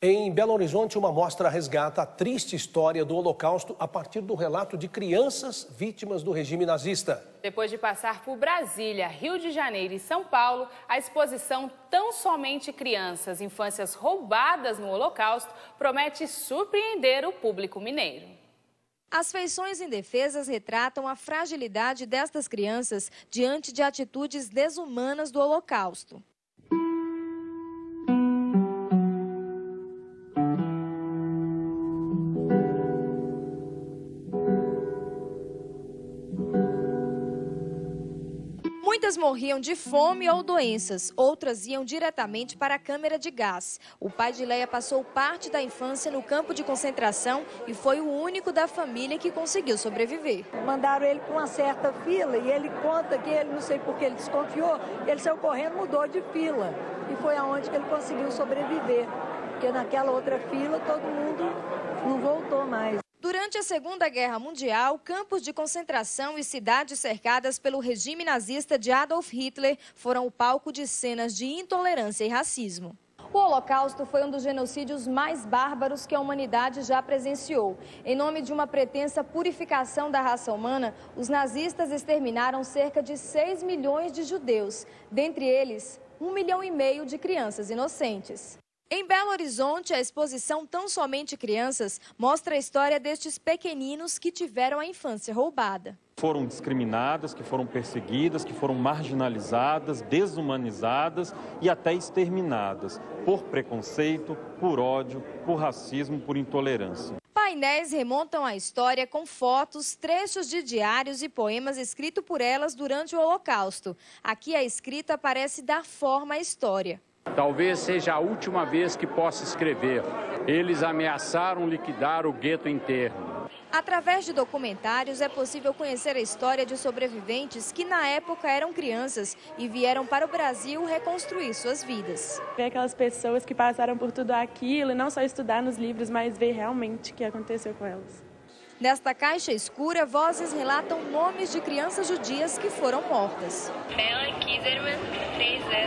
Em Belo Horizonte, uma mostra resgata a triste história do Holocausto a partir do relato de crianças vítimas do regime nazista. Depois de passar por Brasília, Rio de Janeiro e São Paulo, a exposição Tão Somente Crianças, Infâncias Roubadas no Holocausto promete surpreender o público mineiro. As feições indefesas retratam a fragilidade destas crianças diante de atitudes desumanas do Holocausto. Muitas morriam de fome ou doenças, outras iam diretamente para a câmara de gás. O pai de Leia passou parte da infância no campo de concentração e foi o único da família que conseguiu sobreviver. Mandaram ele para uma certa fila e ele conta que ele, não sei por que ele desconfiou, ele saiu correndo, mudou de fila. E foi aonde que ele conseguiu sobreviver. Porque naquela outra fila todo mundo não voltou mais. Durante a Segunda Guerra Mundial, campos de concentração e cidades cercadas pelo regime nazista de Adolf Hitler foram o palco de cenas de intolerância e racismo. O Holocausto foi um dos genocídios mais bárbaros que a humanidade já presenciou. Em nome de uma pretensa purificação da raça humana, os nazistas exterminaram cerca de 6 milhões de judeus, dentre eles, um milhão e meio de crianças inocentes. Em Belo Horizonte, a exposição Tão Somente Crianças mostra a história destes pequeninos que tiveram a infância roubada. Foram discriminadas, que foram perseguidas, que foram marginalizadas, desumanizadas e até exterminadas por preconceito, por ódio, por racismo, por intolerância. Painéis remontam a história com fotos, trechos de diários e poemas escritos por elas durante o Holocausto. Aqui a escrita parece dar forma à história. Talvez seja a última vez que possa escrever. Eles ameaçaram liquidar o gueto inteiro. Através de documentários é possível conhecer a história de sobreviventes que na época eram crianças e vieram para o Brasil reconstruir suas vidas. Ver aquelas pessoas que passaram por tudo aquilo e não só estudar nos livros, mas ver realmente o que aconteceu com elas. Nesta caixa escura, vozes relatam nomes de crianças judias que foram mortas. Bela Kizerman, 3 anos.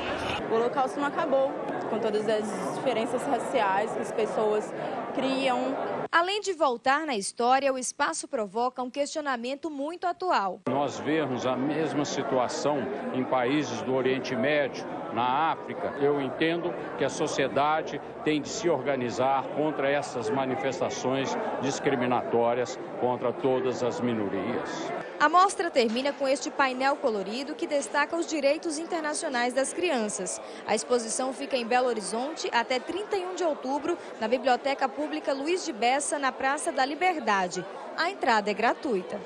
O Holocausto não acabou, com todas as diferenças raciais que as pessoas criam. Além de voltar na história, o espaço provoca um questionamento muito atual. Nós vemos a mesma situação em países do Oriente Médio, na África. Eu entendo que a sociedade tem de se organizar contra essas manifestações discriminatórias contra todas as minorias. A mostra termina com este painel colorido que destaca os direitos internacionais das crianças. A exposição fica em Belo Horizonte até 31 de outubro, na Biblioteca Luiz de Bessa, na Praça da Liberdade. A entrada é gratuita.